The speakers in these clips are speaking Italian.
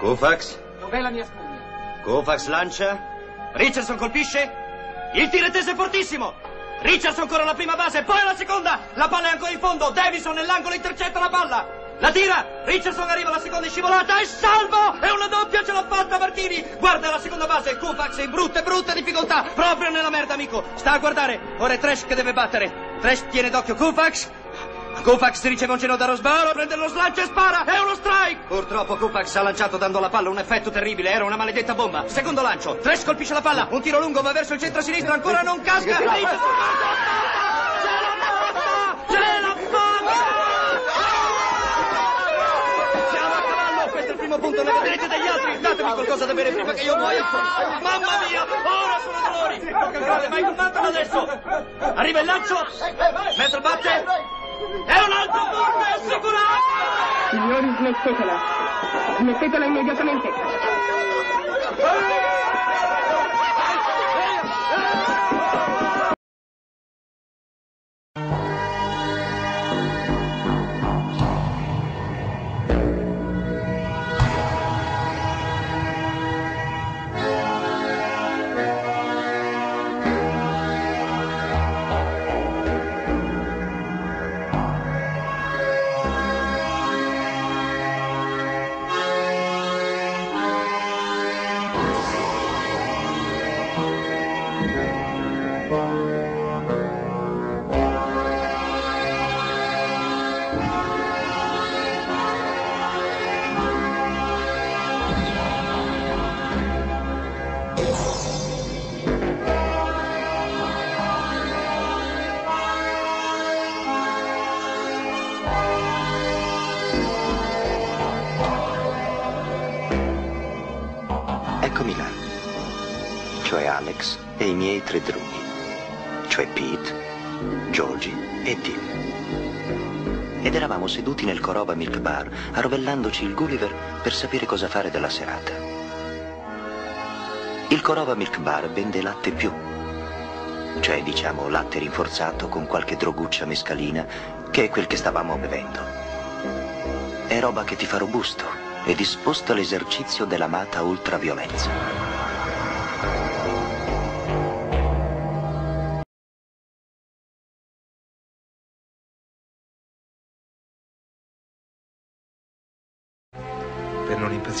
Kofax? Dov'è la mia spugna? Kofax lancia. Richardson colpisce. Il tiro è teso fortissimo. Richardson ancora la prima base, poi la seconda. La palla è ancora in fondo. Davison nell'angolo intercetta la palla. La tira. Richardson arriva alla seconda scivolata. È salvo. È una doppia, ce l'ha fatta Martini. Guarda la seconda base. Kofax è in brutte, brutte difficoltà. Proprio nella merda, amico. Sta a guardare. Ora è Trash che deve battere. Trash tiene d'occhio Kofax. Kofax riceve un geno da Rosbaro, prende lo slancio e spara! È uno strike! Purtroppo Kofax ha lanciato dando alla palla un effetto terribile, era una maledetta bomba. Secondo lancio, Trash colpisce la palla, un tiro lungo va verso il centro-sinistro, ancora non casca! Ce l'ha fatta! Ce l'ha fatta! Siamo a cavallo, questo è il primo punto, ne vedrete degli altri! Datemi qualcosa da bere prima che io muoia! Mamma mia, ora sono dolori! Il grande Michael Manton adesso! Arriva il lancio, mentre batte, è un altro punto, è assicurato! Signori, smettetela. Smettetela immediatamente. I miei tre drughi, cioè Pete, Georgie e Tim. Ed eravamo seduti nel Corova Milk Bar, arrovellandoci il Gulliver per sapere cosa fare della serata. Il Corova Milk Bar vende latte più, cioè diciamo latte rinforzato con qualche droguccia mescalina, che è quel che stavamo bevendo. È roba che ti fa robusto e disposto all'esercizio dell'amata ultraviolenza.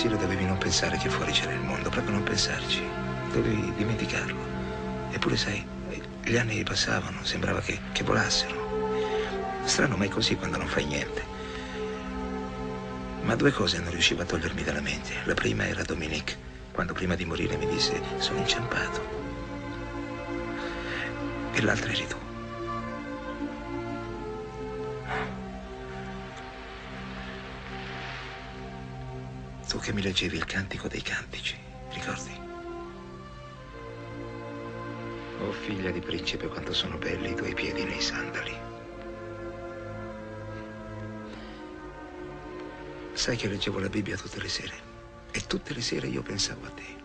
Impazzire dovevi non pensare che fuori c'era il mondo, proprio non pensarci. Dovevi dimenticarlo. Eppure sai, gli anni passavano, sembrava che, che volassero. Strano, ma è così quando non fai niente. Ma due cose non riuscivo a togliermi dalla mente. La prima era Dominique, quando prima di morire mi disse sono inciampato. E l'altra eri tu. Che mi leggevi il cantico dei cantici, ricordi? Oh figlia di principe, quanto sono belli i tuoi piedi nei sandali. Sai che leggevo la Bibbia tutte le sere e tutte le sere io pensavo a te.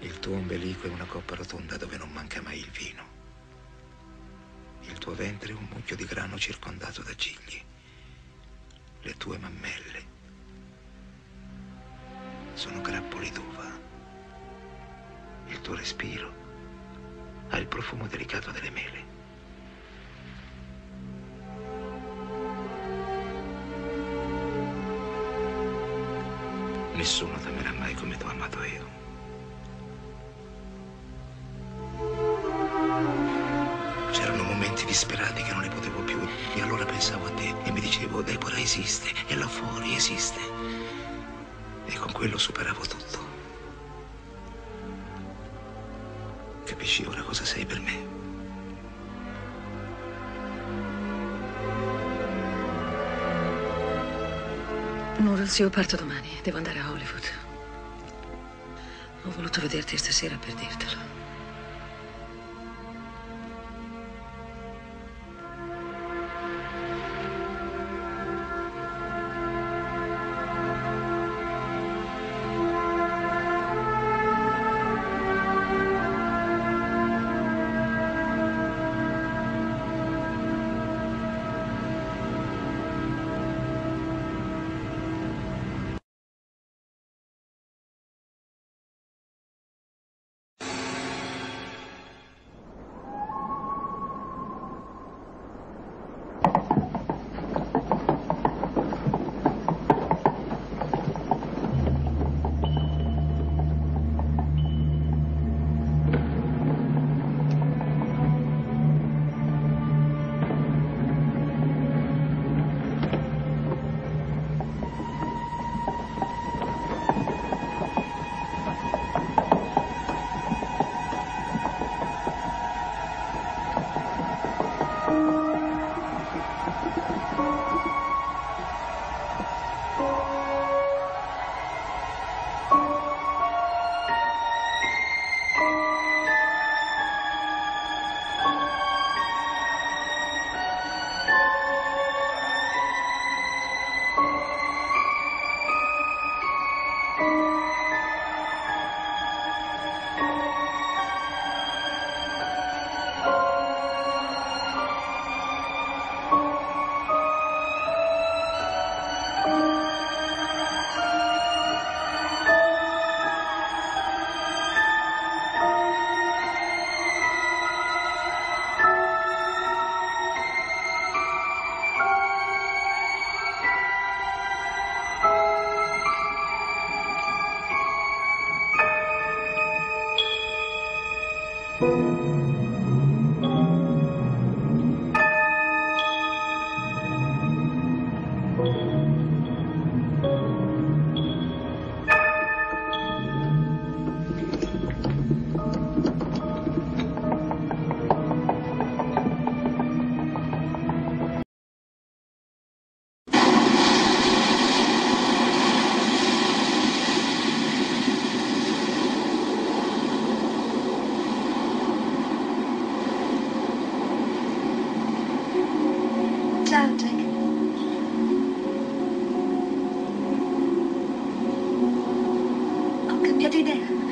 Il tuo ombelico è una coppa rotonda dove non manca mai il vino. Il tuo ventre è un mucchio di grano circondato da cigli. Tue mammelle sono grappoli d'uva. Il tuo respiro ha il profumo delicato delle mele. Nessuno ti amerà mai come ti ho amato io. C'erano momenti disperati che non ne e allora pensavo a te e mi dicevo Deborah esiste e là fuori esiste. E con quello superavo tutto. Capisci ora cosa sei per me? Noodles, io parto domani. Devo andare a Hollywood. Ho voluto vederti stasera per dirtelo. うん。对对待